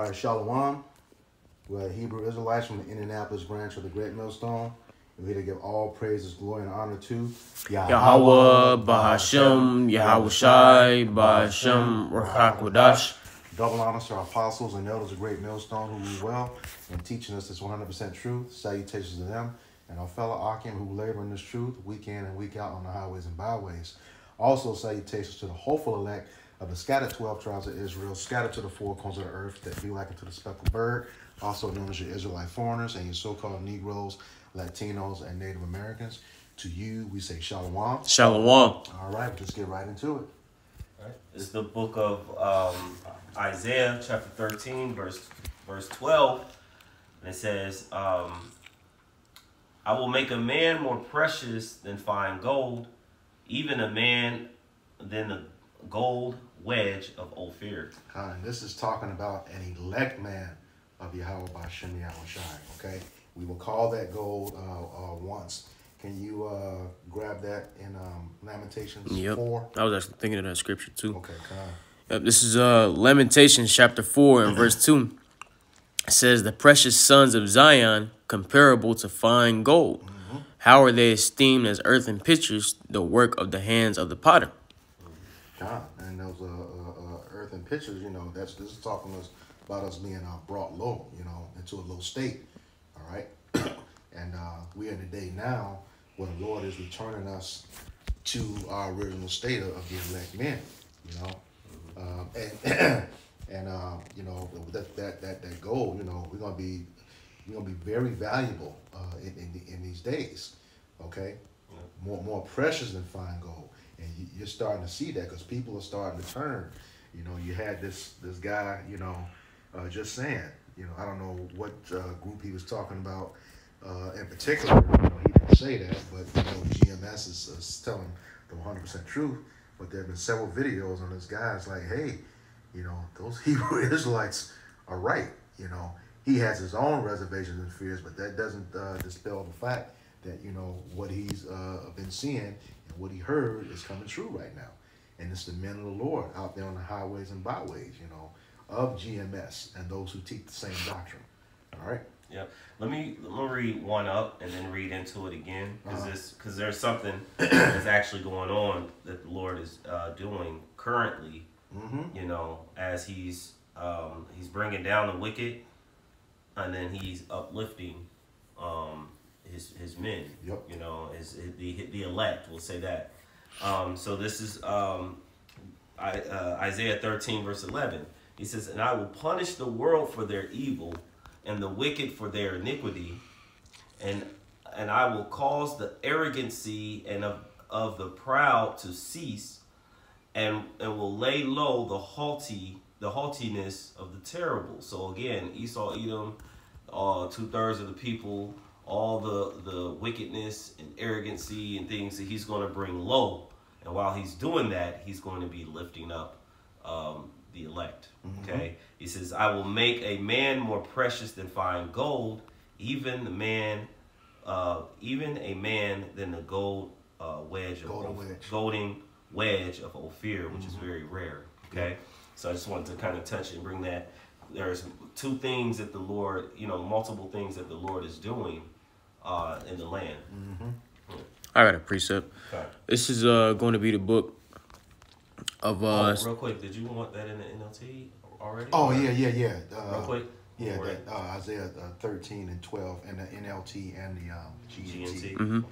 All right, Shalom. We're Hebrew Israelites from the Indianapolis branch of the Great Millstone. We're here to give all praises, glory, and honor to Yahweh, Bahashem, Yahweh Shai, Bahashem, Rahakwadash. Double honors to our apostles and elders of Great Millstone who rule well in teaching us this 100% truth. Salutations to them and our fellow Akim who labor in this truth week in and week out on the highways and byways. Also, salutations to the hopeful elect of the scattered 12 tribes of Israel, scattered to the four corners of the earth that be like unto the speckled bird, also known as your Israelite foreigners and your so called Negroes, Latinos, and Native Americans. To you, we say Shalom. Shalom. All right, let's get right into it. It's the book of um, Isaiah, chapter 13, verse verse 12. And it says, um, I will make a man more precious than fine gold, even a man than the gold wedge of Ophir. Uh, and this is talking about an elect man of Yahweh Bashem Yahweh Shai. Okay, we will call that gold uh, uh, once. Can you uh, grab that in um, Lamentations Yep. 4? I was actually thinking of that scripture too. Okay. Yep, this is uh Lamentations chapter 4 and verse 2. It says, The precious sons of Zion, comparable to fine gold. How are they esteemed as earthen pitchers, the work of the hands of the potter? God, and those uh, uh, earthen pictures, you know, that's this is talking us about us being uh, brought low, you know, into a low state. All right, and uh, we are in the day now where the Lord is returning us to our original state of, of the elect men, you know, um, and and uh, you know that that that that goal, you know, we're gonna be we're gonna be very valuable uh, in in, the, in these days, okay, more more precious than fine gold and you, you're starting to see that because people are starting to turn. You know, you had this this guy, you know, uh, just saying, you know, I don't know what uh, group he was talking about uh, in particular. You know, he didn't say that, but you know, GMS is, is telling the 100% truth. But there have been several videos on this guy. It's like, hey, you know, those Hebrew Israelites are right. You know, he has his own reservations and fears, but that doesn't uh, dispel the fact that you know what he's uh, been seeing what he heard is coming true right now. And it's the men of the Lord out there on the highways and byways, you know, of GMS and those who teach the same doctrine. All right. Yep. Let me let me read one up and then read into it again because Uh-huh. this because there's something that's actually going on that the Lord is uh, doing currently. Mm-hmm. You know, as he's um, he's bringing down the wicked, and then he's uplifting um, his his men. Yep. You know, his, the the elect. We'll say that. Um, so this is um, I, uh, Isaiah 13 verse 11. He says, "And I will punish the world for their evil, and the wicked for their iniquity, and and I will cause the arrogancy and of of the proud to cease, and and will lay low the haughty the haughtiness of the terrible." So again, Esau, Edom, uh, two thirds of the people, all the the wickedness and arrogancy and things that he's going to bring low, and while he's doing that, he's going to be lifting up um, the elect. Okay, he says, "I will make a man more precious than fine gold, even the man, uh, even a man than the gold uh, wedge of Golden Oph- wedge. golden wedge of Ophir, which is very rare." Okay, so I just wanted to kind of touch and bring that. There's two things that the Lord, you know, multiple things that the Lord is doing uh, in the land. I got a precept. Okay. This is uh going to be the book of uh oh, real quick, did you want that in the NLT already? Oh yeah, yeah, yeah. Uh, Real quick. Yeah, that, uh, Isaiah uh, 13 and 12 and the NLT and the um, GNT. GNT.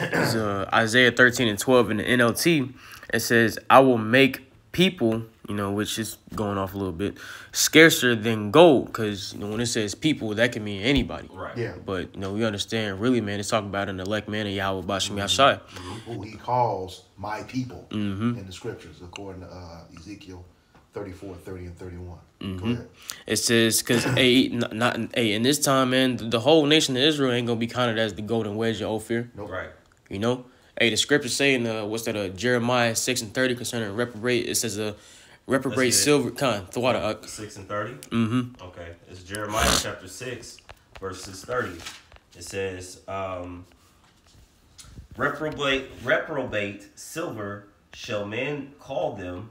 Okay. is uh, Isaiah 13 and 12 in the NLT. It says, I will make people, you know, which is going off a little bit, scarcer than gold. Because, you know, when it says people, that can mean anybody. Right. Yeah. But, you know, we understand, really, man, it's talking about an elect man of Yahweh Bashem Yashai. Who he calls my people Mm-hmm. in the scriptures, according to uh, Ezekiel 34, 30, and 31. Mm-hmm. Go ahead. It says, because, hey, not, not, hey, in this time, man, the, the whole nation of Israel ain't going to be counted as the golden wedge of Ophir. Nope. Right. You know, hey, the scripture saying, uh, what's that? Uh, Jeremiah six and thirty concerning reprobate. It says, uh, reprobate Let's get it. silver con thwada. Uh, Six and thirty. mm-hmm. Okay. It's Jeremiah chapter six, verses thirty. It says, um, "Reprobate, reprobate silver shall men call them,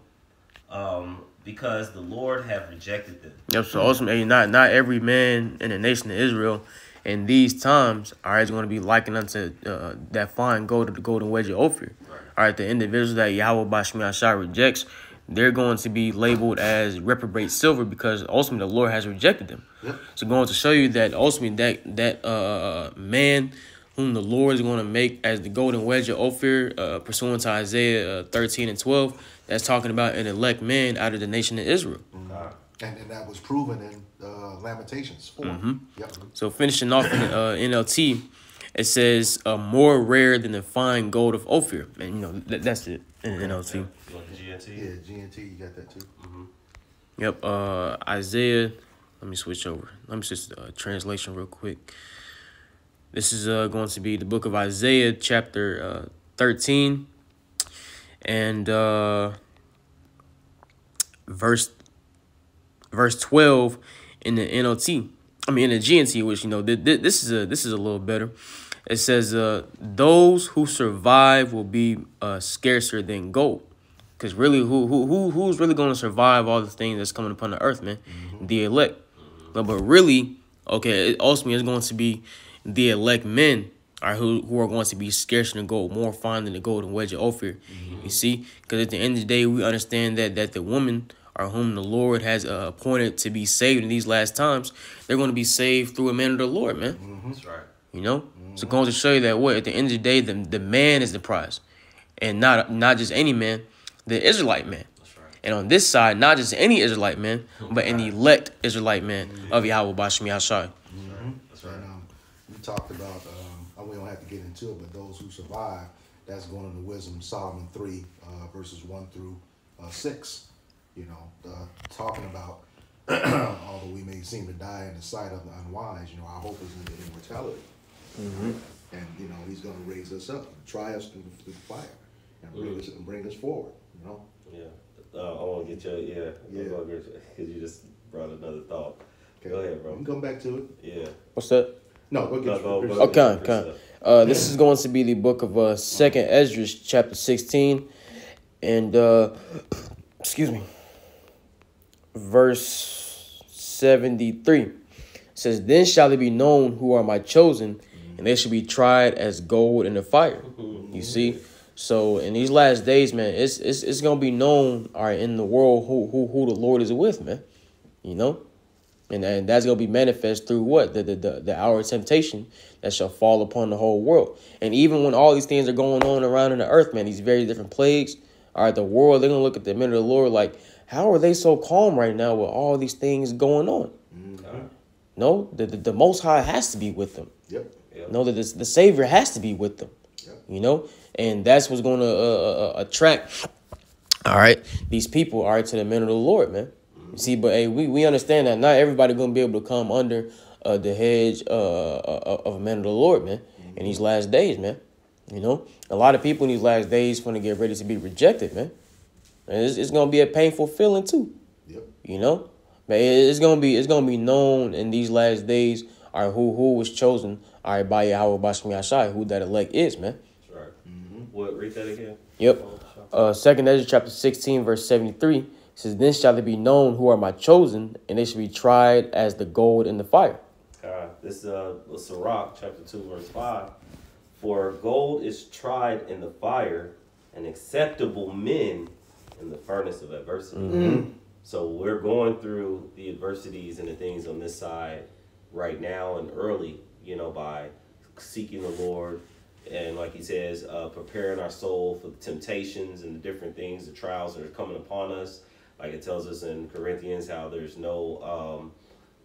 um, because the Lord have rejected them. Yep. So ultimately, not not every man in the nation of Israel in these times are is going to be likened unto uh, that fine gold of the golden wedge of Ophir. All right, the individuals that Yahweh Bashmi rejects, they're going to be labeled as reprobate silver because ultimately the Lord has rejected them. Yep. So going to show you that ultimately that that uh, man whom the Lord is going to make as the golden wedge of Ophir, uh, pursuant to Isaiah uh, 13 and 12, that's talking about an elect man out of the nation of Israel. Uh, And, and that was proven in uh, Lamentations 4. Mm-hmm. Yep. So finishing off in uh, NLT, it says uh, more rare than the fine gold of Ophir, and you know that, that's it in NLT. You want GNT? Yeah, GNT, you got that too. Yep. Uh, Isaiah. Let me switch over. Let me switch uh, translation real quick. This is uh, going to be the book of Isaiah, chapter uh, thirteen, and uh, verse verse twelve in the NLT. I mean in the GNT, which you know th- th- this is a this is a little better. It says, uh, "Those who survive will be uh, scarcer than gold." Because really, who who who who's really going to survive all the things that's coming upon the earth, man? The elect. But but really, okay, it ultimately is going to be the elect men are who who are going to be scarcer than gold, more fine than the golden wedge of Ophir. You see, because at the end of the day, we understand that that the woman or whom the Lord has uh, appointed to be saved in these last times, they're going to be saved through a man of the Lord, man. That's right. You know, so going to show you that what at the end of the day, the the man is the prize, and not not just any man, the Israelite man. That's right. And on this side, not just any Israelite man, but an elect Israelite man of Yahweh Bashmi Hashai. That's right. And um, we talked about, um, we don't have to get into it, but those who survive, that's going into Wisdom Solomon 3, uh, verses 1 through uh, 6. You know, uh, talking about, although we may seem to die in the sight of the unwise, you know, our hope is in the immortality. And, you know, he's going to raise us up, try us through, through the fire, and bring, us, and bring us forward, you know. Yeah. Uh, I want to get your yeah. Yeah. Because you just brought another thought. Okay. Go ahead, bro. bro. can come back to it. Yeah. What's that? No, go No, get go- your go- Okay, okay. Uh, this is going to be the book of uh, Second Esdras, chapter sixteen, and uh, excuse me, verse seventy-three says, "Then shall it be known who are my chosen, and they should be tried as gold in the fire." You see. So in these last days, man, it's it's it's gonna be known, all right, in the world who who who the Lord is with, man. You know, and, and that's gonna be manifest through what the, the the the hour of temptation that shall fall upon the whole world. And even when all these things are going on around in the earth, man, these very different plagues, all right, the world they're gonna look at the men of the Lord like, how are they so calm right now with all these things going on? Mm, no, the, the the Most High has to be with them. Yep. Yep. Know that this, the Savior has to be with them. Yep. You know, and that's what's going to uh, uh, attract. All right, these people all right to the men of the Lord, man. You see, but hey, we, we understand that not everybody gonna be able to come under uh, the hedge uh, uh, of a man of the Lord, man. In these last days, man. You know, a lot of people in these last days gonna get ready to be rejected, man. And it's, it's gonna be a painful feeling too Yep. you know. But it's gonna be it's gonna be known in these last days. All right, who who was chosen? All right, by Yahweh Bashmi Ashai, who that elect is, man. That's right. What? Read that again. Yep. Uh, Second Ezra chapter sixteen verse seventy three says, "Then shall it be known who are my chosen, and they shall be tried as the gold in the fire." Uh, this is uh, Sirach chapter two verse five. For gold is tried in the fire, and acceptable men in the furnace of adversity. So we're going through the adversities and the things on this side right now and early, you know, by seeking the Lord and like he says, uh, preparing our soul for the temptations and the different things, the trials that are coming upon us. Like it tells us in Corinthians how there's no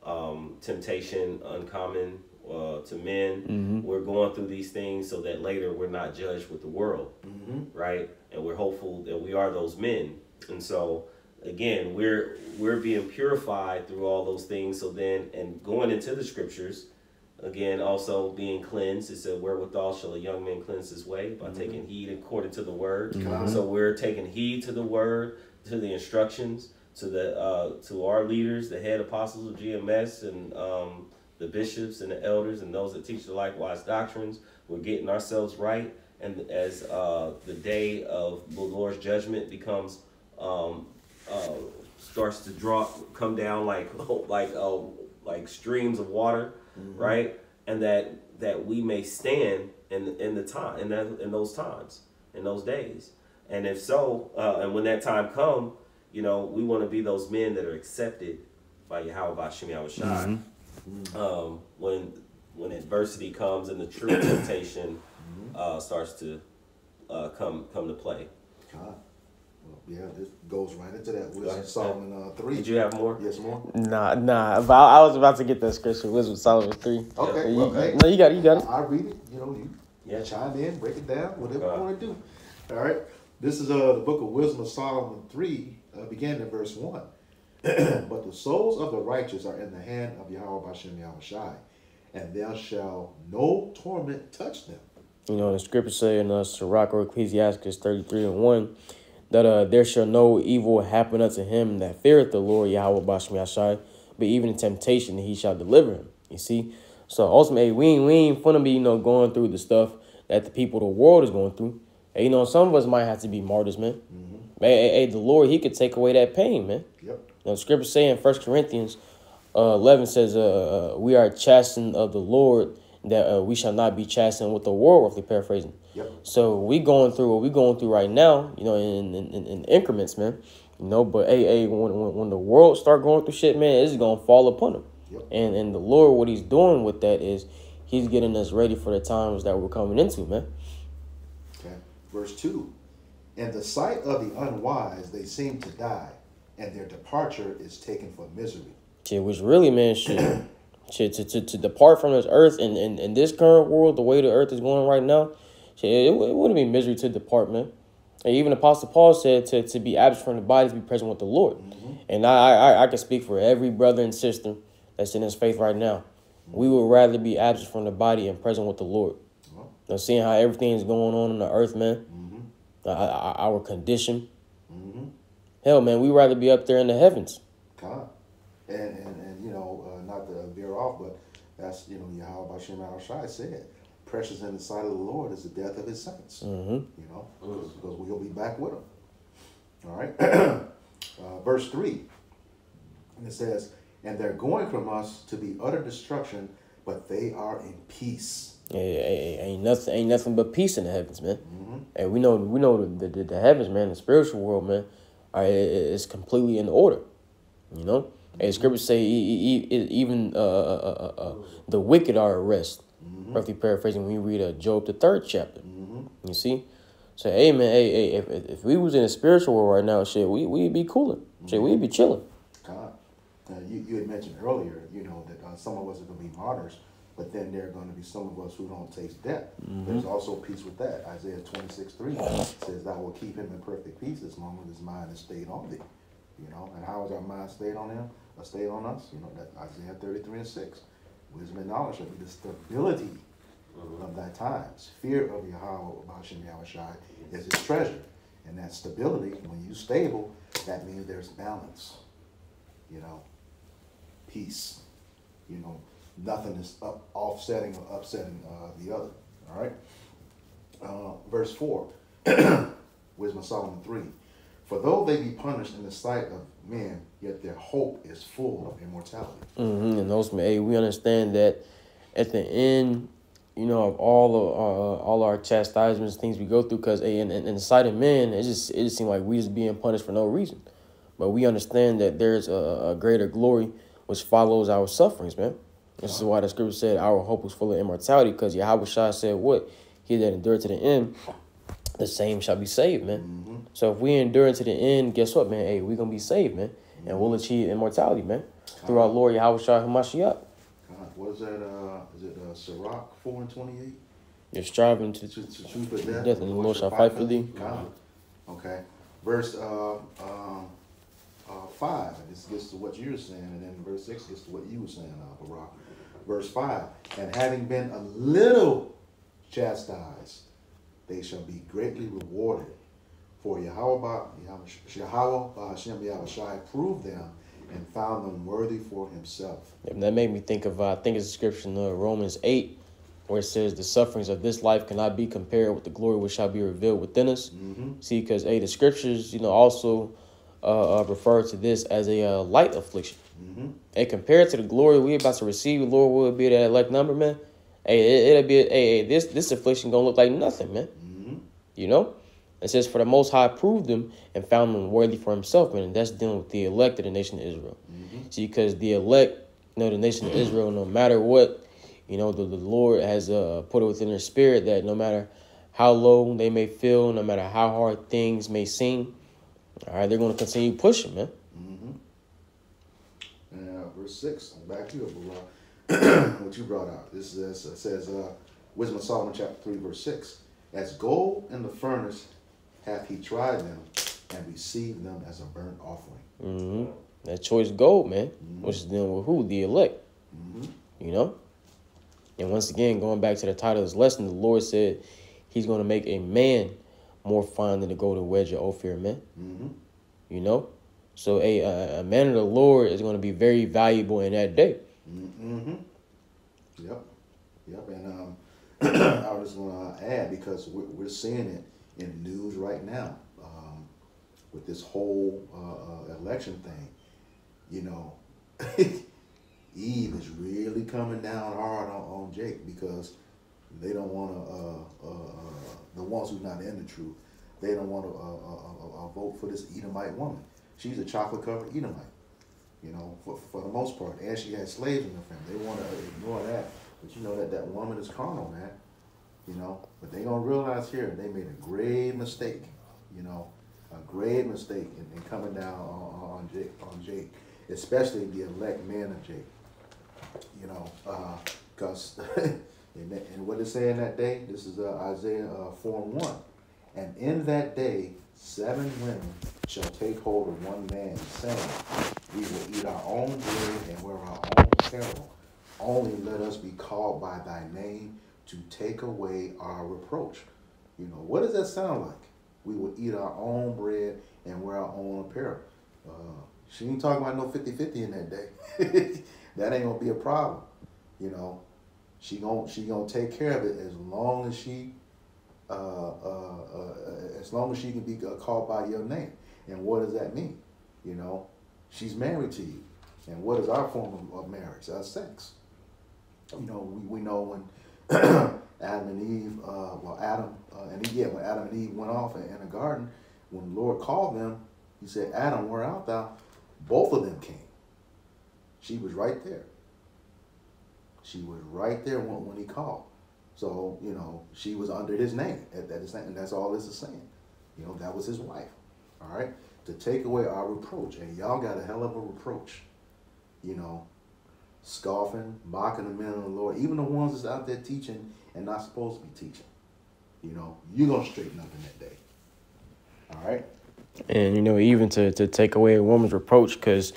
um, um, temptation uncommon uh, to men. We're going through these things so that later we're not judged with the world, right? And we're hopeful that we are those men. And so again, we're we're being purified through all those things. So then, and going into the scriptures, again, also being cleansed. It said, "Wherewithal shall a young man cleanse his way by taking heed according to the word." So we're taking heed to the word, to the instructions, to the uh, to our leaders, the head apostles of GMS, and um, the bishops and the elders, and those that teach the likewise doctrines. We're getting ourselves right, and as uh, the day of the Lord's judgment becomes um, uh, starts to drop, come down like like uh, like streams of water, right? And that that we may stand in in the time in that in those times in those days. And if so, uh, and when that time come, you know, we want to be those men that are accepted by Yahweh Bashem Yahushai. Um, when when adversity comes and the true temptation uh, starts to uh, come come to play. God. Well, yeah, this goes right into that. Wisdom ahead. Solomon uh, three. Did you have more? Yes, more. Nah, nah. But I, I was about to get that scripture. Wisdom Solomon three. Okay, You- well, hey, No, you got it. You got it. I read it. You know, you Yeah. chime in, break it down, whatever you want to do. All right. This is uh the book of Wisdom of Solomon three, uh, beginning in verse one. but the souls of the righteous are in the hand of Yahweh Bashem Yahushai, and there shall no torment touch them. You know, the scripture say in uh, Sirach or Ecclesiastes 33 and 1 that uh, there shall no evil happen unto him that feareth the Lord Yahweh Bashem Yashai, but even in temptation he shall deliver him. You see? So ultimately, we ain't, we ain't finna be, you know, going through the stuff that the people of the world is going through. And, you know, some of us might have to be martyrs, man. Hey, hey, hey, the Lord, he could take away that pain, man. Yep. You know, the scripture say in First Corinthians uh, 11 says, uh, uh, we are chastened of the Lord, that uh, we shall not be chastened with the world, roughly paraphrasing. Yep. So we going through what we going through right now, you know, in, in, in- in increments, man. You know, but hey, hey, when, when, when the world start going through shit, man, it's gonna fall upon them. Yep. And and the Lord, what He's doing with that is He's getting us ready for the times that we're coming into, man. Okay. Verse 2 In the sight of the unwise, they seem to die, and their departure is taken for misery. Shit, which really, man, shit, shit to, to, to depart from this earth and in, in this current world, the way the earth is going right now, shit, it, it wouldn't be misery to depart, man. And even Apostle Paul said to, to be absent from the body to be present with the Lord. And I, I I can speak for every brother and sister that's in his faith right now. We would rather be absent from the body and present with the Lord. Now, seeing how everything is going on in the earth, man, uh, uh, our condition. Hell, man, we'd rather be up there in the heavens. God. And, and, and you know, uh, not to veer off, but that's, you know, Yahweh Bashem Shai said, precious in the sight of the Lord is the death of his saints. Mm-hmm. You know, because we'll be back with him. All right. uh, verse 3. And it says, And they're going from us to be utter destruction, but they are in peace. Yeah, ain't, ain't nothing, ain't nothing but peace in the heavens, man. And we know, we know the, the, the heavens, man, the spiritual world, man, are it's completely in order. You know, and the scriptures say even uh, uh, uh, uh, the wicked are at rest. Roughly paraphrasing, when you read uh, Job the third chapter, you see. So, hey, man, hey, hey, if, if we was in the spiritual world right now, shit, we we'd be cooling, shit, we'd be chilling. God. Uh, you, you had mentioned earlier, you know, that uh, some of us are going to be martyrs, but then there are going to be some of us who don't taste death. There's also peace with that. Isaiah 26 3 says, Thou will keep him in perfect peace as long as his mind is stayed on thee. You know, and how is our mind stayed on him? Or stayed on us? You know, that Isaiah 33 and 6. Wisdom and knowledge shall be the stability of thy times. Fear of Yahweh, Bashem Yahushai, is his treasure. And that stability, when you stable, that means there's balance. You know, peace. You know, nothing is up, offsetting or upsetting uh, the other. All right. Uh, verse four, Wisdom of Solomon three. For though they be punished in the sight of men, yet their hope is full of immortality. hmm And those, hey, we understand that at the end, you know, of all of uh, all our chastisements, things we go through, because in, in, in the sight of men, it just it just seems like we just being punished for no reason. But we understand that there's a, a greater glory which follows our sufferings, man. This is why the scripture said our hope was full of immortality, because Yahweh Shah said, "What he that endured to the end, the same shall be saved, man." So if we endure to the end, guess what, man? Hey, we gonna be saved, man, and we'll achieve immortality, man, through our Lord Yahweh Shah Hamashiach. God, what is that? Uh, is it uh, Sirach four and twenty eight? You're striving to To, to truth death, Death, and the Lord shall fight for thee. God. Okay. Verse uh, um, uh, five, this gets to what you were saying, and then verse six gets to what you were saying, uh, Barak. Verse five, and having been a little chastised, they shall be greatly rewarded. For Yahweh, Yahweh Hashem Yahweh proved them and found them worthy for himself. And that made me think of, uh, I think it's a scripture in uh, Romans 8, where it says, The sufferings of this life cannot be compared with the glory which shall be revealed within us. Mm-hmm. See, because, hey, the scriptures, you know, also uh, uh refer to this as a uh, light affliction. Mm-hmm. And compared to the glory we about to receive, Lord will be that elect number, man. Hey, it, will be hey, hey, this this affliction gonna look like nothing, man. Mm-hmm. You know, it says for the Most High proved them and found them worthy for Himself, man. And that's dealing with the elect of the nation of Israel. Mm-hmm. See, because the elect, you know, the nation of Israel, no matter what, you know, the, the Lord has uh, put it within their spirit that no matter how low they may feel, no matter how hard things may seem, all right, they're going to continue pushing, man. Mm-hmm. And uh, verse six, back to you, what you brought out. This is, uh, says, uh, Wisdom of Solomon, chapter three, verse six. As gold in the furnace hath he tried them, and received them as a burnt offering. Mm-hmm. That choice gold, man, mm-hmm. which is dealing with who the elect. Mm-hmm. You know. And once again, going back to the title of this lesson, the Lord said He's going to make a man more fine than the golden wedge of Ophir, man. Mm-hmm. You know? So a, a, a man of the Lord is going to be very valuable in that day. Mm-hmm. Yep. Yep. And um, I was going to add because we're, we're seeing it in news right now um, with this whole uh, uh, election thing. You know, Eve is really coming down hard on, on Jake because they don't want to, uh, uh, uh, the ones who's not in the truth, they don't want to uh, vote for this Edomite woman. She's a chocolate covered Edomite, you know, for, for the most part. And she had slaves in her family. They want to ignore that. But you know that that woman is carnal, man. You know, but they gonna realize here they made a grave mistake. You know, a grave mistake in, in coming down on, on Jake, on Jake, especially the elect man of Jake. You know, because And, and what it say in that day? This is uh, Isaiah uh, 4 and 1. And in that day, seven women shall take hold of one man, saying, We will eat our own bread and wear our own apparel. Only let us be called by thy name to take away our reproach. You know, what does that sound like? We will eat our own bread and wear our own apparel. Uh, she ain't talking about no 50 50 in that day. that ain't to be a problem. You know, she gon' she gonna take care of it as long as she, uh, uh, uh, as long as she can be called by your name. And what does that mean? You know, she's married to you. And what is our form of, of marriage? Our sex. You know, we, we know when Adam and Eve, uh, well, Adam uh, and yeah, when Adam and Eve went off in, in the garden, when the Lord called them, He said, "Adam, where art thou?" Both of them came. She was right there. She was right there when, when he called. So, you know, she was under his name at that is and that's all this is saying. You know, that was his wife. All right? To take away our reproach. And y'all got a hell of a reproach. You know, scoffing, mocking the men of the Lord, even the ones that's out there teaching and not supposed to be teaching. You know, you're gonna straighten up in that day. All right? And you know, even to, to take away a woman's reproach, because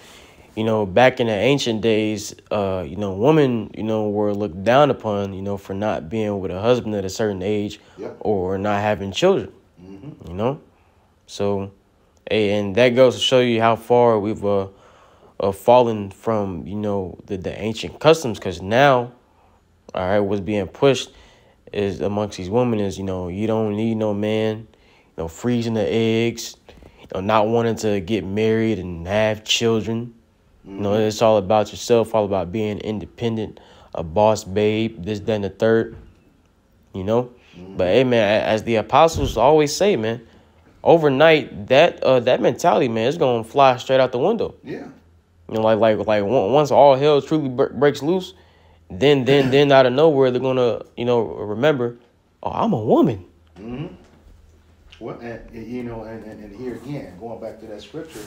you know, back in the ancient days, uh, you know, women, you know, were looked down upon, you know, for not being with a husband at a certain age yep. or not having children. Mm-hmm. You know, so, and that goes to show you how far we've uh, uh fallen from, you know, the the ancient customs. Because now, all right, what's being pushed is amongst these women is, you know, you don't need no man, you know, freezing the eggs, you know, not wanting to get married and have children you know, it's all about yourself, all about being independent, a boss babe, this, then the third. You know? Mm-hmm. But hey man, as the apostles always say, man, overnight that uh that mentality, man, is gonna fly straight out the window. Yeah. You know, like like like once all hell truly breaks loose, then then then out of nowhere they're gonna you know remember, oh I'm a woman. Mm-hmm. Well, and, you know, and, and, and here again, going back to that scripture,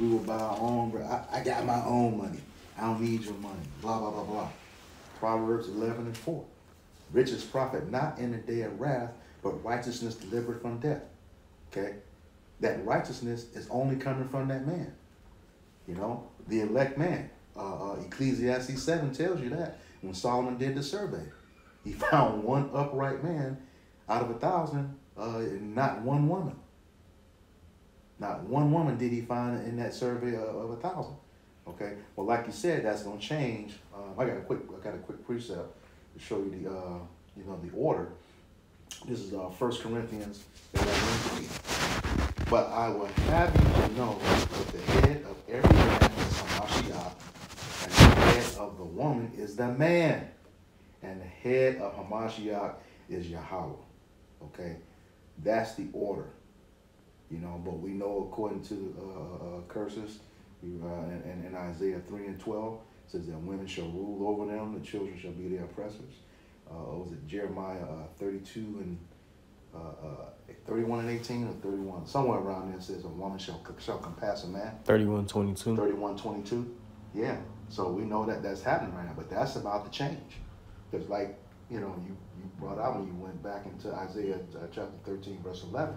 we will buy our own. I, I got my own money. I don't need your money. Blah, blah, blah, blah. Proverbs 11 and 4. Riches profit not in the day of wrath, but righteousness delivered from death. Okay? That righteousness is only coming from that man. You know, the elect man. Uh, uh, Ecclesiastes 7 tells you that when Solomon did the survey. He found one upright man out of a thousand, uh, not one woman. Not one woman did he find in that survey of, of a thousand. Okay. Well, like you said, that's gonna change. Um, I got a quick, I got a quick precept to show you the, uh, you know, the order. This is uh, First Corinthians But But I will have you to know that the head of every man is Hamashiach, and the head of the woman is the man, and the head of Hamashiach is Yahweh. Okay, that's the order. You know, but we know according to uh, uh, curses, we, uh, in, in Isaiah three and twelve says that women shall rule over them, the children shall be their oppressors. Uh, was it Jeremiah uh, thirty-two and uh, uh, 31 and 18 or 31, somewhere around there says a woman shall shall compass a man. 31 22. 31 22. Yeah. So we know that that's happening right now, but that's about to change. Because, like, you know, you, you brought out when you went back into Isaiah uh, chapter 13, verse 11,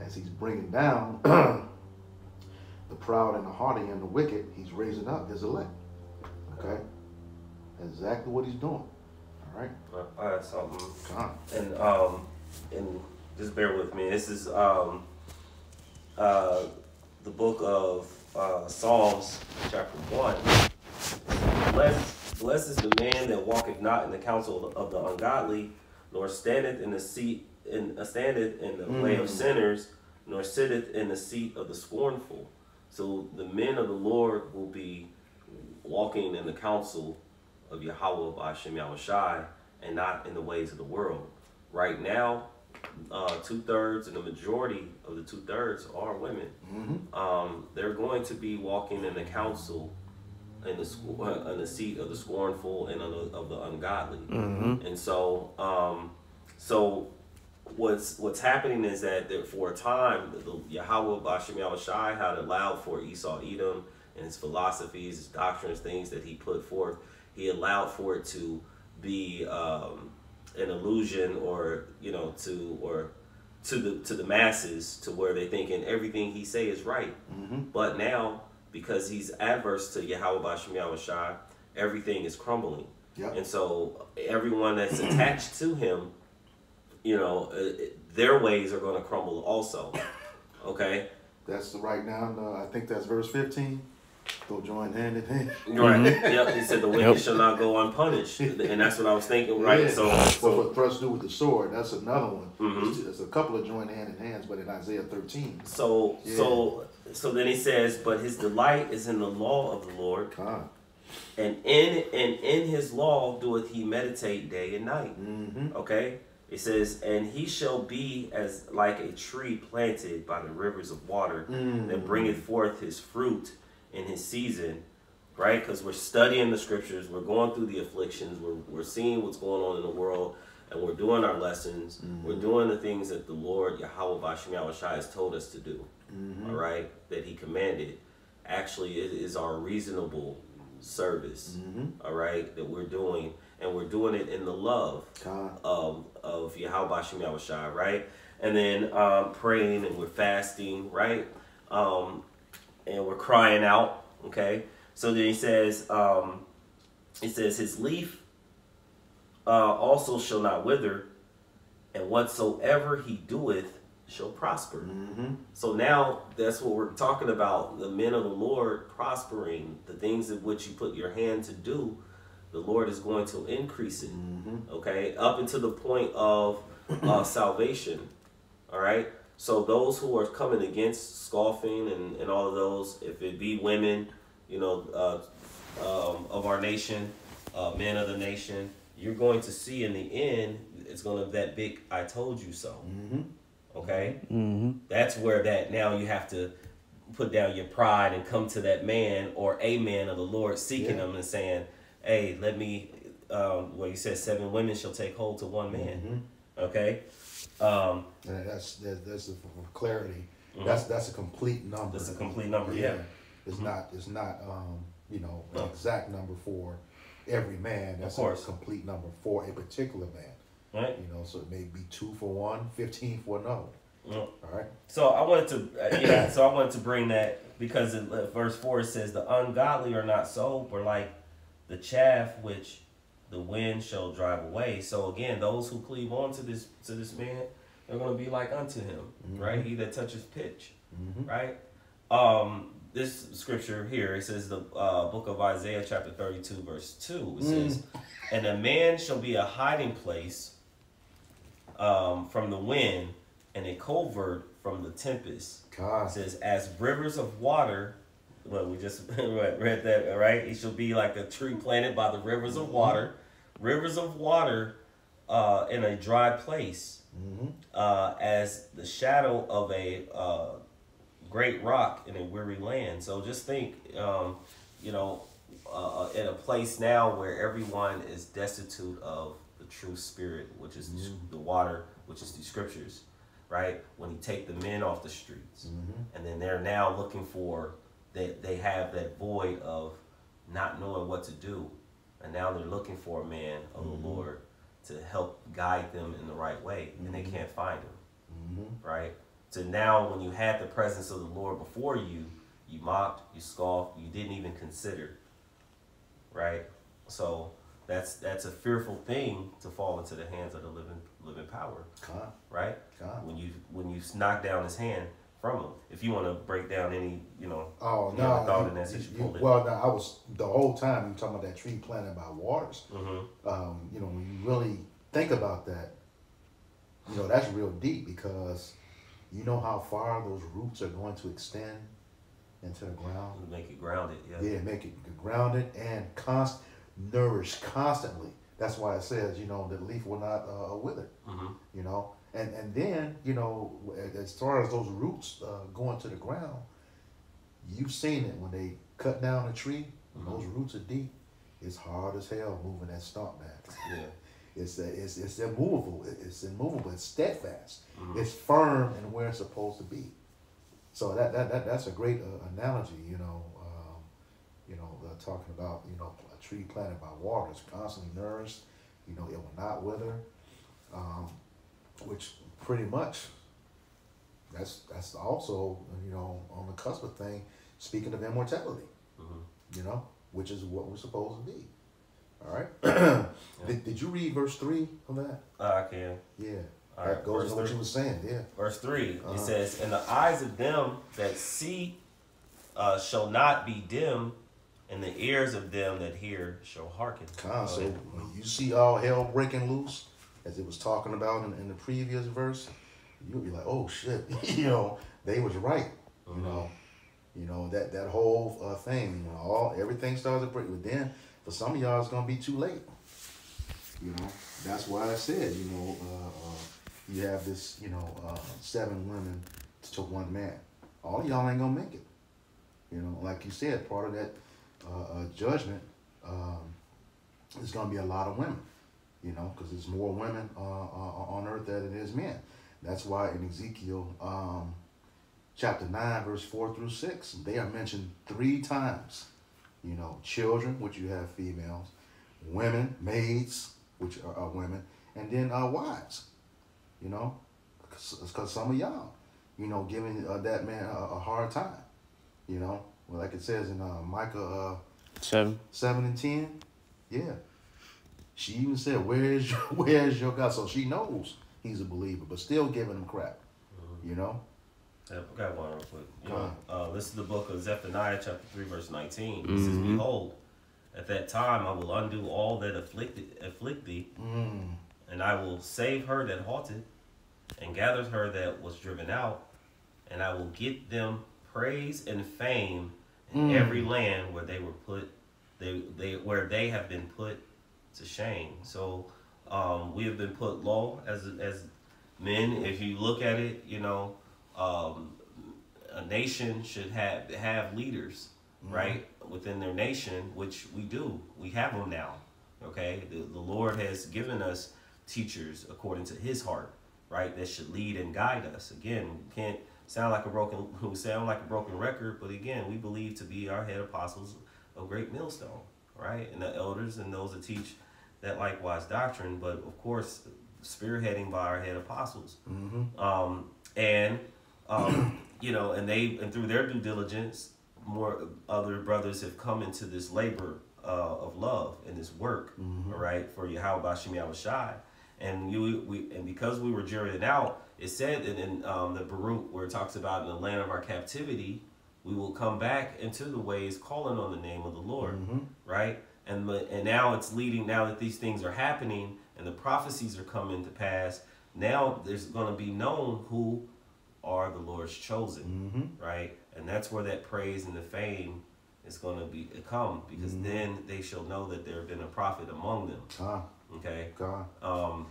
as he's bringing down the proud and the haughty and the wicked, he's raising up his elect. Okay? Exactly what he's doing. All right? I had something. Come on. And um, and just bear with me. This is um, uh, the book of uh, Psalms, chapter one. Blessed, blessed is the man that walketh not in the counsel of the ungodly, nor standeth in the seat in uh, standeth in the way of Mm. sinners, nor sitteth in the seat of the scornful. So the men of the Lord will be walking in the counsel of Yahweh by Shem Yahushai and not in the ways of the world. Right now, uh, two thirds and the majority of the two thirds are women. Mm-hmm. Um, they're going to be walking in the council, in the uh, in the seat of the scornful and of the, of the ungodly. Mm-hmm. And so, um, so what's what's happening is that there, for a time, the Yahweh Bashem Yahushai had allowed for Esau Edom and his philosophies, his doctrines, things that he put forth. He allowed for it to be um, an illusion, or you know, to or to the to the masses, to where they thinking everything he say is right. Mm-hmm. But now, because he's adverse to Yahweh Bashem Yahushai, everything is crumbling. Yep. And so everyone that's attached to him, you know, uh, their ways are going to crumble also. Okay? That's right now. Uh, I think that's verse 15. Go join hand in hand. Right. Yep. He said the wicked Yep. shall not go unpunished. And that's what I was thinking, right? Yeah. So, Well, so what thrust do with the sword? That's another one. Mhm. There's, there's a couple of joined hand in hands, but in Isaiah 13, so so so then he says, but his delight is in the law of the Lord, con. and in and in his law doeth he meditate day and night. Mm-hmm. Okay? It says, and he shall be as like a tree planted by the rivers of water Mm. that bringeth forth his fruit in his season, right? Because we're studying the scriptures, we're going through the afflictions, we're, we're seeing what's going on in the world, and we're doing our lessons. We're doing the things that the Lord Yahweh Bashem Yahushai has told us to do, all right? That he commanded. Actually, it is our reasonable service, all right, that we're doing, and we're doing it in the love of of Yahweh Bashem Yahushai, right? And then um, praying and we're fasting, right? Um, and we're crying out, okay? So then he says, um, he says, his leaf uh, also shall not wither, and whatsoever he doeth shall prosper. Mm-hmm. So now that's what we're talking about the men of the Lord prospering, the things in which you put your hand to do, the Lord is going to increase it. Mm-hmm. Okay, up until the point of uh, salvation. All right, so those who are coming against scoffing and, and all of those, if it be women, you know, uh, um, of our nation, uh, men of the nation, you're going to see in the end, it's going to that big "I told you so." Mm-hmm. Okay, Mm-hmm. that's where that now you have to put down your pride and come to that man or a man of the Lord seeking Yeah. him and saying, "Hey, let me." Um, well, you said seven women shall take hold to one man. Mm-hmm. Okay, um, that's that's, that's a, for clarity. Mhm. That's that's a complete number. that's a complete number. Yeah, It's not it's not um you know an No. exact number for every man. That's course. a complete number for a particular man. right. You know, so it may be two for one, 15 for another. Yeah. All right. So I wanted to, uh, yeah. So I wanted to bring that because in uh, verse four says, "The ungodly are not so, but like the chaff which the wind shall drive away." So again, those who cleave on to this to this man, they're going to be like unto him, right? He that touches pitch, Mm-hmm. right? Um, this scripture here it says the uh, book of Isaiah chapter thirty-two verse two. It says, "And a man shall be a hiding place um, from the wind, and a covert from the tempest. God. It says, as rivers of water. Well, we just read read that, right? He shall be like a tree planted by the rivers of water, rivers of water uh, in a dry place, uh, as the shadow of a uh, great rock in a weary land. So just think, um, you know, uh, in a place now where everyone is destitute of the true spirit, which is the water, which is the scriptures, right? When you take the men off the streets, and then they're now looking for they they have that void of not knowing what to do, and now they're looking for a man of the mm-hmm. Lord to help guide them in the right way, and they mm-hmm. can't find him mm-hmm. right? So now, when you had the presence of the Lord before you, you mocked, you scoffed, you didn't even consider, right? So that's that's a fearful thing to fall into the hands of the living living power, God. right? God. When you when you knock down his hand from him, if you want to break down any, you know, Oh have a thought you- in that since you you- pulled it. well, no, I was the whole time you talking about that tree planted by waters. hmm Um, you know, when you really think about that, you know that's real deep because you know how far those roots are going to extend into the ground. make it grounded, yeah. Yeah, make it grounded and const nourished constantly. That's why it says, you know, the leaf will not uh, wither. hmm You know, and and then you know, as far as those roots uh, going to the ground, you've seen it when they cut down a tree. When those roots are deep, it's hard as hell moving that stump back. Yeah. It's it's it's immovable. It's immovable. It's steadfast. Mhm. It's firm and where it's supposed to be. So that that, that that's a great uh, analogy. You know, um, you know, uh, talking about you know a tree planted by water is constantly nourished. You know, it will not wither. Um, which pretty much that's that's also you know on the cusp of thing. Speaking of immortality, hmm you know, which is what we're supposed to be. All right. did, did you read verse three of that? I can. Yeah. All that right, goes verse to what you were saying. Yeah. Verse 3, Uh-huh. it says, And the eyes of them that see uh, shall not be dim, and the ears of them that hear shall hearken. Con, Go so when you see all hell breaking loose, as it was talking about in, in the previous verse, you'll be like, oh shit, you know, they was right. You Mhm. know, you know that that whole uh, thing, you know, all everything starts to break. But then for some of y'all, it's gonna be too late. You know, that's why I said, you know, uh, uh, you have this, you know, uh, seven women to one man. All of y'all ain't gonna make it. You know, like you said, part of that uh, uh, judgment. Um, going to be a lot of women, you know, because there's more women uh, uh, on earth than it is men. That's why in Ezekiel um, chapter 9, verse 4 through 6, they are mentioned three times. You know, children, which you have females, women, maids, which are, are women, and then uh, wives, you know, because some of y'all, you know, giving uh, that man a, a hard time, you know, well, like it says in uh, Micah. Uh, Seven. seven and ten, yeah. She even said, "Where's your Where's your God?" So she knows he's a believer, but still giving him crap. You know, Yeah, I got one real quick. You Go know, uh, this is the book of Zephaniah, chapter 3, verse 19. It says. Behold, at that time I will undo all that afflicted, afflict thee, mm, and I will save her that halted, and gathered her that was driven out, and I will get them praise and fame in Mm. every land where they were put, they they where they have been put to shame. So um, we have been put low as as men. If you look at it, you know, um, a nation should have have leaders, right, within their nation, which we do. We have them now. Okay, the, the Lord has given us teachers according to His heart, right, that should lead and guide us. Again, we can't sound like a broken we sound like a broken record, but again, we believe to be our head apostles of great millstone, right, and the elders and those that teach that likewise doctrine. But of course, spearheading by our head apostles mm-hmm, um, and um, you know, and they and through their due diligence, more other brothers have come into this labor uh, of love and this work, Mhm. all right, for Yahweh Bashim Yahushai. And you, we, and because we were journeyed out, it said in, in um, the Baruch where it talks about in the land of our captivity, we will come back into the ways calling on the name of the Lord mm-hmm, right? And and now it's leading. Now that these things are happening and the prophecies are coming to pass, now there's going to be known who are the Lord's chosen, Mm-hmm. right? And that's where that praise and the fame is going to be come because Mhm. then they shall know that there have been a prophet among them. Con, Okay. con. Um.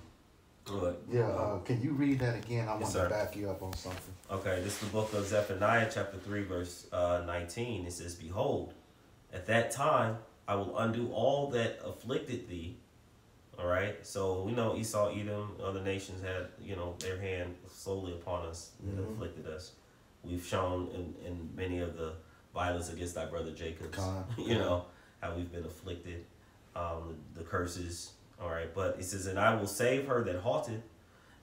Yeah, uh, can you read that again? I want to sir. back you up on something. Okay, this is the book of Zephaniah, chapter 3, verse uh, 19. It says, Behold, at that time I will undo all that afflicted thee. All right, so we know Esau, Edom, other nations had, you know, their hand solely upon us and Mhm. afflicted us. We've shown in, in many of the violence against thy brother Jacob's, Con, you know, how we've been afflicted, um, the, the curses. All right, but he says, And I will save her that halted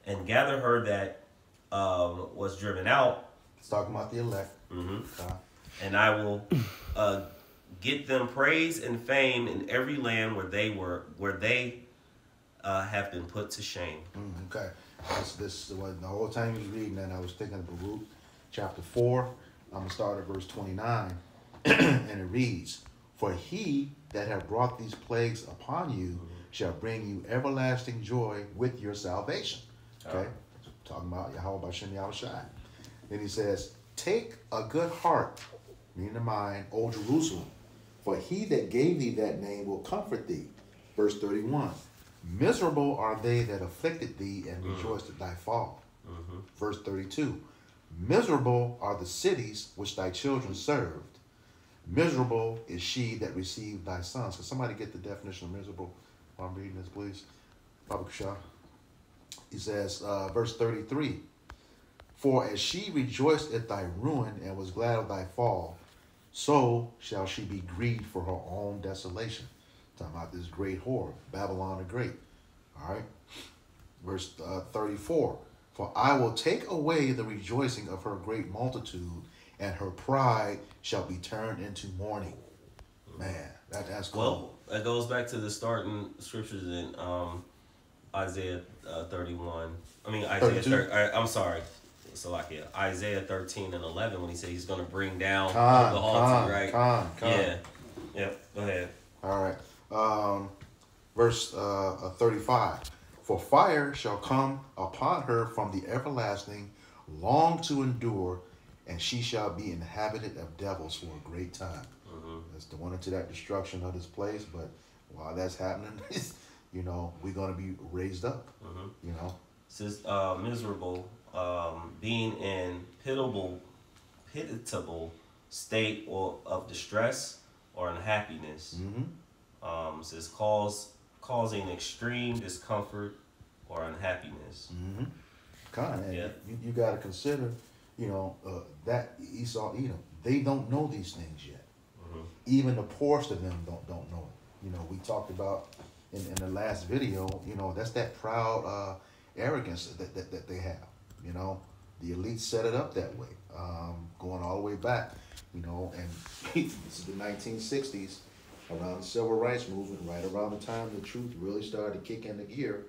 and gather her that um, was driven out It's talking about the elect. hmm And I will uh, get them praise and fame in every land where they were, where they uh, have been put to shame. Mm, okay. This, this the whole time you was reading that, I was thinking of Baruch chapter four. I'm gonna start at verse 29, and it reads, "For he that have brought these plagues upon you shall bring you everlasting joy with your salvation." Okay, talking about Yahweh Bashem Yahushai. Then he says, "Take a good heart, meaning the mind, O Jerusalem, for he that gave thee that name will comfort thee." Verse 31. Miserable are they that afflicted thee and rejoiced at thy fall. Mm-hmm. Verse 32. Miserable are the cities which thy children served. Miserable is she that received thy sons. Can somebody get the definition of miserable while I'm reading this, please? Baba Kushah. He says, uh, verse 33 For as she rejoiced at thy ruin and was glad of thy fall, so shall she be grieved for her own desolation. Talking about this great whore, Babylon the Great. All right. Verse uh, 34 For I will take away the rejoicing of her great multitude, and her pride shall be turned into mourning. Man, that, that's cool. Well, that goes back to the starting scriptures in um, Isaiah uh, 31. I mean, Isaiah 30, I, I'm sorry. Salakia. Isaiah 13 and 11 when he said he's going to bring down Con, the con, right? con, con. Yeah. Yep. Go ahead. All right. Um, verse uh, uh, 35 For fire shall come upon her from the everlasting, long to endure, and she shall be inhabited of devils for a great time. Mm-hmm. That's the one into that destruction of this place. But while that's happening, you know, we're going to be raised up, Mm-hmm. you know. says uh, miserable, um, being in pitiable, pitiable state or of distress or unhappiness. Mm-hmm. Um, says cause causing extreme discomfort or unhappiness. Mm-hmm. Kind and Yeah. you, you got to consider, you know, uh, that Esau, Edom, they don't know these things yet. Mhm. Even the poorest of them don't don't know it. You know, we talked about in, in the last video. You know, that's that proud uh, arrogance that, that that they have. You know, the elite set it up that way, um, going all the way back. You know, and this is the 1960s, around the civil rights movement, right around the time the truth really started to kick into gear.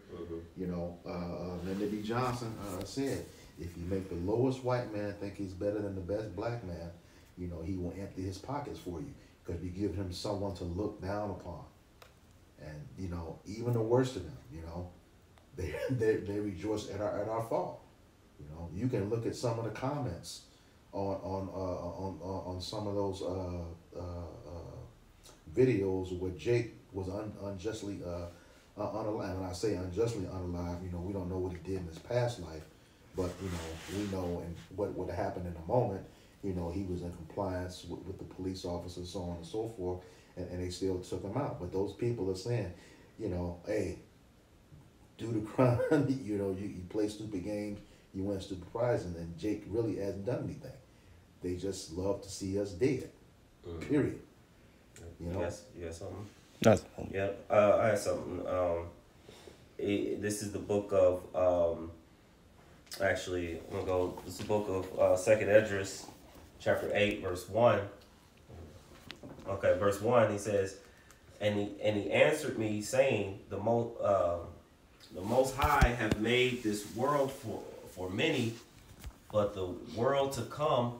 You know, uh, uh, Lyndon B. Johnson uh, said, if you make the lowest white man think he's better than the best black man, you know, he will empty his pockets for you because you give him someone to look down upon. And, you know, even the worst of them, you know, they, they, they rejoice at our, at our fall. You know, you can look at some of the comments on, on, uh, on, on, some of those uh, uh, uh, videos where Jake was un, unjustly uh, uh, unalive. When I say unjustly unalive, you know, we don't know what he did in his past life, but you know, we know and what would happen in a moment. You know, he was in compliance with, with the police officers, so on and so forth, and, and they still took him out. But those people are saying, you know, hey, do the crime. you know, you, you play stupid games, you win the prizes, and Jake really hasn't done anything. They just love to see us dead. Mhm. Period. You know. Yes. You got something? That's Yeah, uh, I have something. Um, it, this is the book of. Um, actually, I'm gonna go. This is the book of uh, Second Esdras, chapter eight, verse one. Okay, verse one. He says, "And he and he answered me, saying, The most uh, the Most High have made this world for for many, but the world to come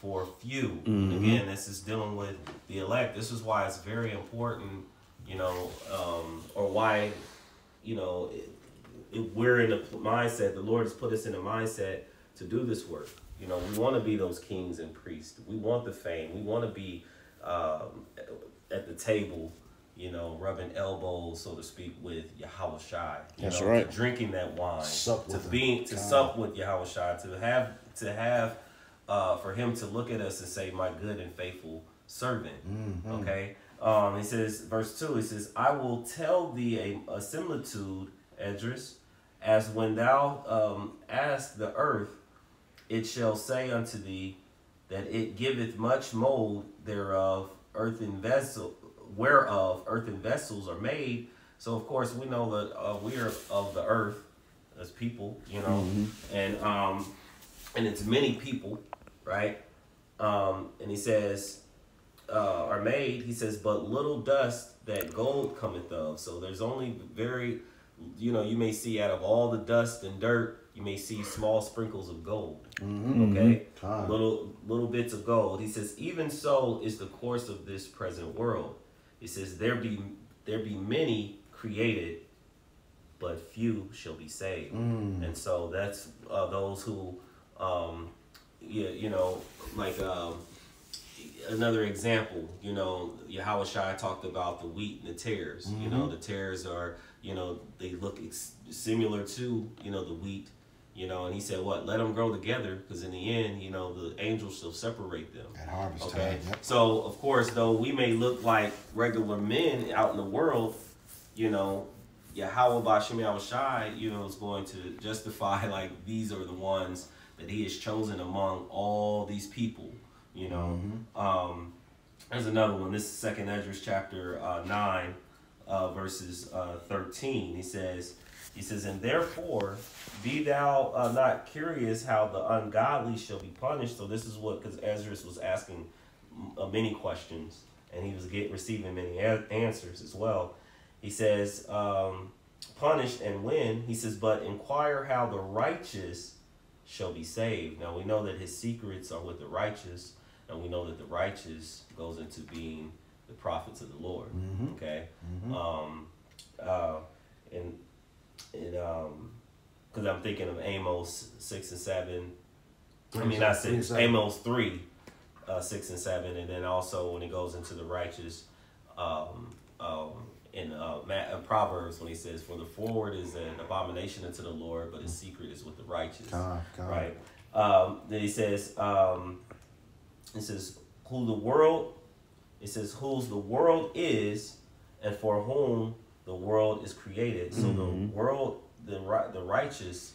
for few." Again, this is dealing with the elect. This is why it's very important, you know, um, or why, you know, it, it, we're in a mindset. The Lord has put us in a mindset to do this work. You know, we want to be those kings and priests. We want the fame. We want to be um, at the table, you know, rubbing elbows, so to speak, with Yahweh Shai. You That's know, right. drinking that wine, Sup to being to God. sup with Yahweh Shai, to have to have uh, for him to look at us and say, "My good and faithful servant." Mm-hmm. Okay. Um, he says, verse two. He says, "I will tell thee a, a similitude, Esdras, as when thou um, ask the earth, it shall say unto thee that it giveth much mold thereof, earthen vessel, whereof earthen vessels are made." So of course we know that uh, we are of the earth as people, you know, and um, and it's many people, right? Um, and he says, uh, are made. He says, but little dust that gold cometh of. So there's only very, you know, you may see out of all the dust and dirt, you may see small sprinkles of gold. Okay, Time. little little bits of gold. He says, even so is the course of this present world. He says, there be there be many created, but few shall be saved. And so that's uh, those who, um, you, you know, like um, another example, you know, Yahweh Shai talked about the wheat and the tares. You know, the tares are, you know, they look ex- similar to, you know, the wheat. You know, and he said, "What? Let them grow together, because in the end, you know, the angels shall separate them." At harvest Okay. time. Yep. So of course, though we may look like regular men out in the world, you know, Yahweh Yahweh Shai, you know, is going to justify like these are the ones that He has chosen among all these people. You know, um, there's another one. This is Second Esdras chapter uh, nine, uh, verses uh, thirteen. He says, he says, and therefore be thou uh, not curious how the ungodly shall be punished. So this is what because Ezra was asking uh, many questions and he was get receiving many answers as well. He says, um, punished and when he says, but inquire how the righteous shall be saved. Now we know that his secrets are with the righteous, and we know that the righteous goes into being the prophets of the Lord. Okay, um, uh, and and um, because I'm thinking of Amos six and seven. I mean, not Three six. seven. Amos three, uh, six and seven, and then also when it goes into the righteous, um, um, in uh, uh, Proverbs when he says, "For the forward is an abomination unto the Lord, but his secret is with the righteous." Time. Time. Right. Um, then he says, um, it says, "Who the world?" It says, "Whose the world is, and for whom the world is created." So the world, the ri- the righteous,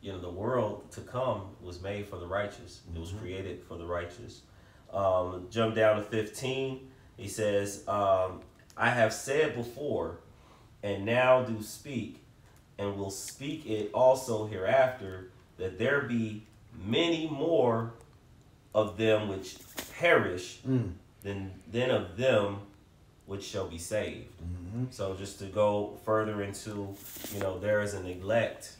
you know, the world to come was made for the righteous. It was created for the righteous. Um, jump down to fifteen. He says, um, "I have said before, and now do speak, and will speak it also hereafter, that there be many more of them which perish Mm. than than of them which shall be saved. So just to go further into, you know, there is a neglect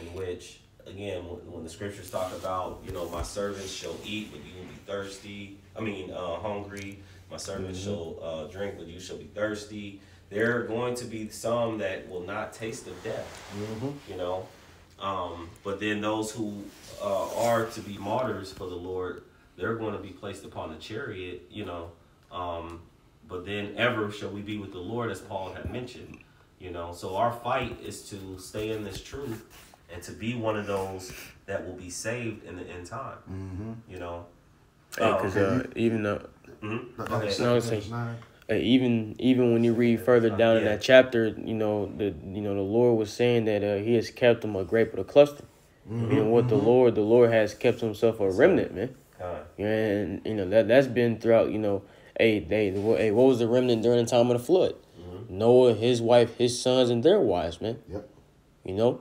in which, again, when, when the scriptures talk about, you know, my servants shall eat, but you will be thirsty. I mean, uh, hungry. My servants shall uh, drink, but you shall be thirsty. There are going to be some that will not taste of death. You know, um, but then those who uh, are to be martyrs for the Lord, they're going to be placed upon the chariot. You know, um, but then ever shall we be with the Lord, as Paul had mentioned. You know, so our fight is to stay in this truth and to be one of those that will be saved in the end time. Mm-hmm. You know, Because uh, even uh. Like Go ahead. seven, No, it's- uh, even even when you read further down in Yeah. that chapter, you know the you know the Lord was saying that uh, He has kept them a grape of the cluster. Mm-hmm. You know what the Lord, the Lord has kept Himself a remnant, man. Kind. And you know that that's been throughout. You know, hey, they, hey, what was the remnant during the time of the flood? Noah, his wife, his sons, and their wives, man. Yep. You know,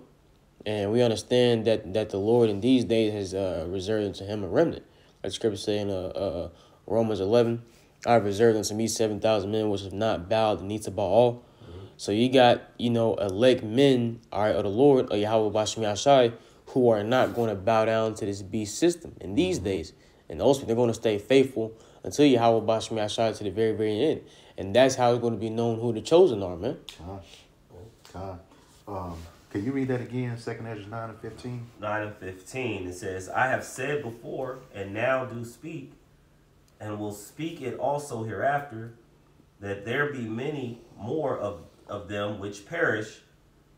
and we understand that that the Lord in these days has uh, reserved unto him a remnant. Like scripture say in uh, uh, Romans eleven, I have reserved unto me seven thousand men which have not bowed the knee to Baal. So you got you know elect men, all right, of the Lord, or Yahweh Bashem Yashai, who are not going to bow down to this beast system in these days, and also they're going to stay faithful until Yahweh Bashem Yashai to the very very end, and that's how it's going to be known who the chosen are, man. Con. Con. Um, Can you read that again? Second Ezra nine and fifteen. 9 and 15, it says, I have said before, and now do speak, and will speak it also hereafter, that there be many more of, of them which perish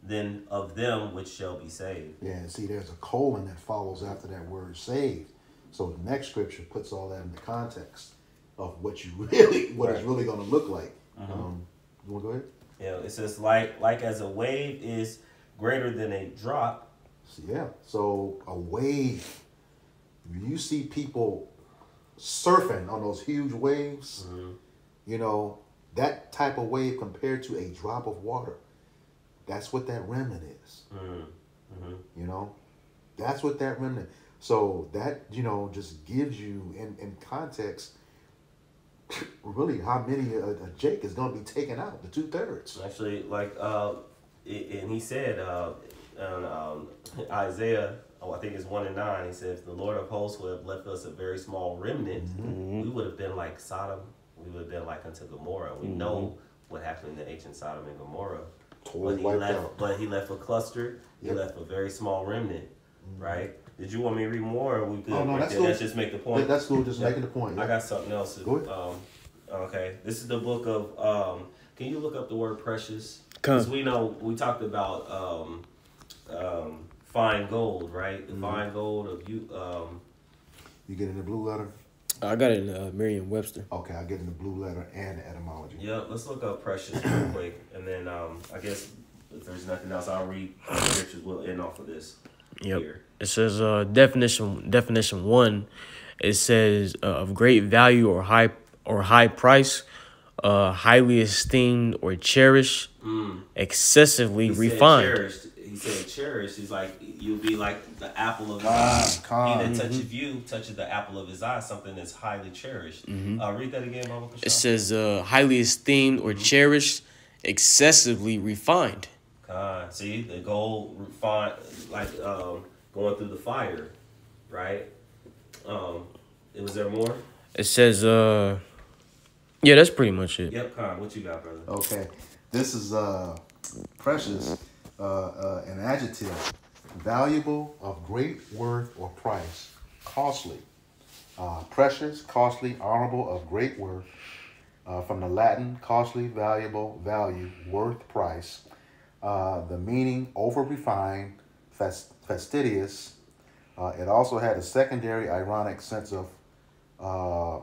than of them which shall be saved. Yeah, and see, there's a colon that follows after that word saved. So the next scripture puts all that into context of what you really, what it's really going to look like. Um, you want to go ahead? You know, it says, like, like as a wave is greater than a drop, So, yeah. So a wave. You see people surfing on those huge waves. You know that type of wave compared to a drop of water. That's what that remnant is. mm, You know, that's what that remnant. So that you know just gives you in in context. Really, how many a, a Jake is going to be taken out? The two thirds. Actually, like, uh, it, and he said, uh, in, um, Isaiah, oh, I think it's one and nine. He said, "If the Lord of hosts would have left us a very small remnant, we would have been like Sodom. We would have been like unto Gomorrah. We know what happened in ancient Sodom and Gomorrah. Totally but he left, out. but he left a cluster. He Yep. left a very small remnant, right? Did you want me to read more? Or we good? Oh, no, right that's cool. Let's just make the point. That- That's cool. Just Yeah. making the point. I got something else. Go ahead. Um, okay, this is the book of. Um, can you look up the word precious? Because we know we talked about um, um, fine gold, right? Mm-hmm. The fine gold of you. Um, You get in the blue letter. I got it in uh, Merriam-Webster. Okay, I get in the blue letter and the etymology. yeah, let's look up precious real quick, and then um, I guess if there's nothing else, I'll read the scriptures. We'll end off of this. Yep. Here. It says uh, definition definition one. It says uh, of great value or high or high price, uh, highly esteemed or cherished, excessively He refined. cherished. He said cherished. He's like you'll be like the apple of his Ah, eye. calm. He that toucheth you touches the apple of his eye. Something that's highly cherished. Uh, read that again, Baba It says uh, highly esteemed or cherished, excessively refined. God, see the gold refined, like um, going through the fire, right? Um, was there more? It says uh, yeah, that's pretty much it. Yep, Con, what you got, brother? Okay, this is uh precious, uh, uh, an adjective, valuable, of great worth or price, costly, uh, precious, costly, honorable, of great worth. Uh, from the Latin, costly, valuable, value, worth, price. Uh, the meaning, over refined, fast, fastidious. Uh, it also had a secondary ironic sense of uh,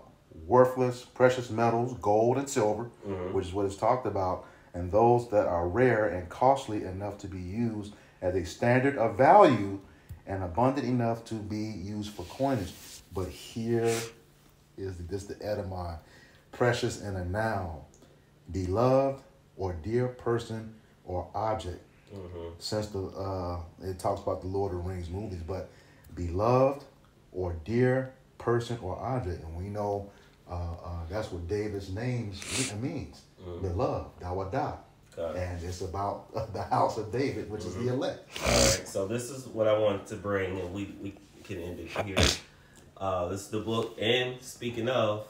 worthless precious metals, gold and silver, which is what is talked about, and those that are rare and costly enough to be used as a standard of value and abundant enough to be used for coinage. But here is this the etymon, precious in a noun, beloved or dear person or object. Since the uh, it talks about the Lord of the Rings movies, but beloved or dear person or object, and we know uh, uh, that's what David's name means, beloved, Dawadah, Okay. and it's about the house of David, which is the elect. All right, so this is what I wanted to bring, and we, we can end it here. Uh, this is the book, and speaking of,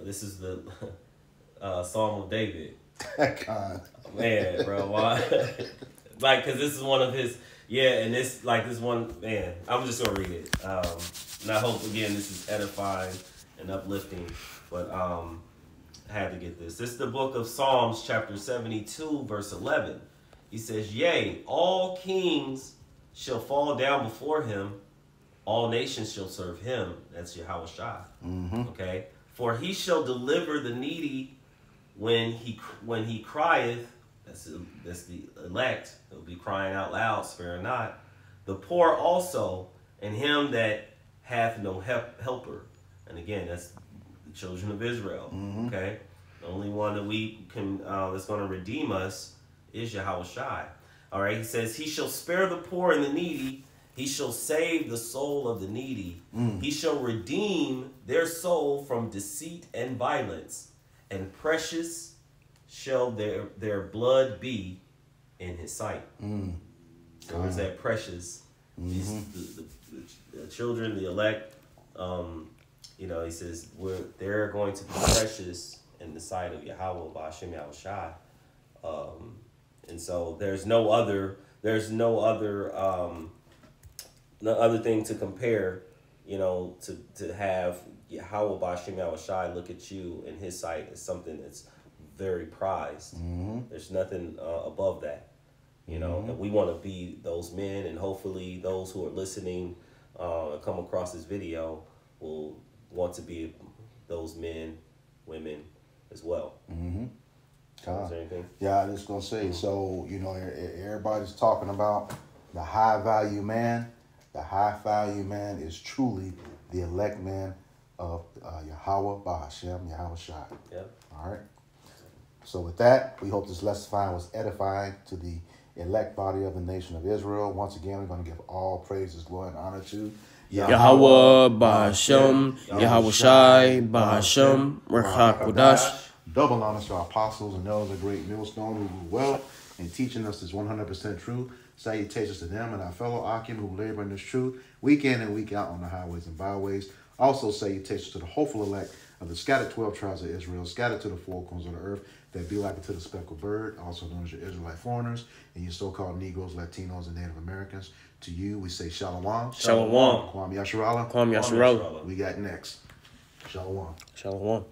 this is the uh, Psalm of David. God. Man, bro, why? like, cause this is one of his, yeah, and this, like, this one, man, I'm just gonna read it. Um, and I hope again this is edifying and uplifting, but um, I had to get this. This is the book of Psalms, chapter 72, verse 11. He says, Yea, all kings shall fall down before him, all nations shall serve him. That's Yahweh Shai. Okay? For he shall deliver the needy when he when he crieth. That's the, that's the elect. He'll be crying out loud, spare not. The poor also, and him that hath no help, helper. And again, that's the children of Israel. Okay? The only one that we can uh, that's going to redeem us is Yahweh Shai. All right, he says, He shall spare the poor and the needy. He shall save the soul of the needy. He shall redeem their soul from deceit and violence. And precious shall their, their blood be in his sight. So is that precious? These, the, the, the children, the elect, um, you know, he says, we're, they're going to be precious in the sight of Yahweh, Ba'ashem Yahweh Shai. Um, and so there's no other there's no other um, no other thing to compare. You know, to to have Yahweh Bashim Shai look at you in His sight is something that's very prized. There's nothing uh, above that. You know, and we want to be those men, and hopefully those who are listening uh, come across this video will want to be those men, women as well. God. Is there anything? Yeah, I was gonna say. So you know, everybody's talking about the high value man. The high value man is truly the elect man of uh, Yahweh Bahashem Yahweh Shai. Yeah. All right. So with that, we hope this lesson fine was edifying to the elect body of the nation of Israel. Once again, we're going to give all praises, glory, and honor to Yahweh Bahashem, Yahweh Shai, Bahashem, Rechak Kodash. Double honor to our apostles and elders of great millstone who rule well in teaching us this 100% truth. Salutations to them and our fellow Akim who labor in this truth week in and week out on the highways and byways. Also, salutations to the hopeful elect of the scattered 12 tribes of Israel, scattered to the four corners of the earth, that be like to the speckled bird, also known as your Israelite foreigners, and your so called Negroes, Latinos, and Native Americans. To you, we say Shalom. Shalom. Kwame Yasharala. Kwame Yasharala. We got next. Shalom. Shalom.